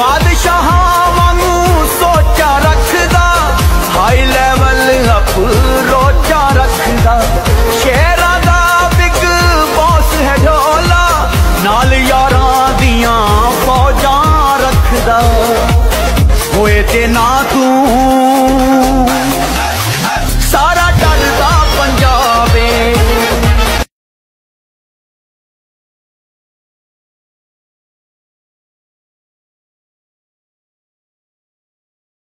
ਬਾਦਸ਼ਾਹਾਂ ਵਾਂਗੂ ਸੋਚਾ ਰੱਖਦਾ high level up Rocha ਰੱਖਦਾ। ਸ਼ਹਿਰਾਂ ਦਾ ਬਿਗ ਬੌਸ ਹੈ ਢੋਲਾ, ਨਾਲ ਯਾਰਾਂ ਦੀਆਂ ਫੌਜਾਂ ਰੱਖਦਾ। ਹੋਏ ਤੇ ਨਾ ਤੂੰ